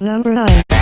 Number 9.